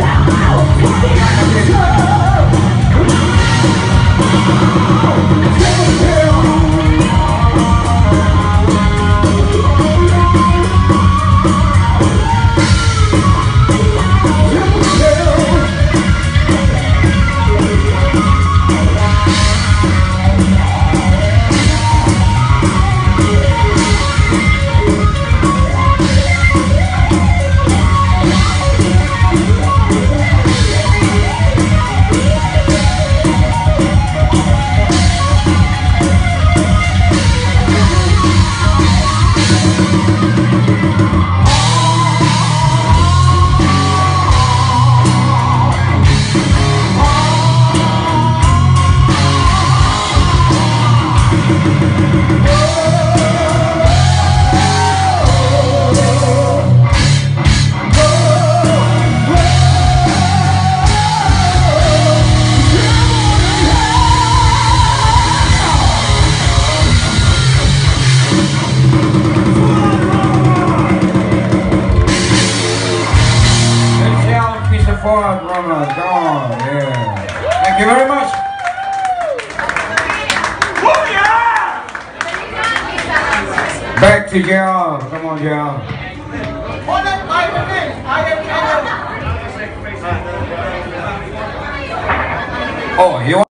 Take a pill Back to Gerald. Come on, Gerald. Hold on, I. I am in. Oh, you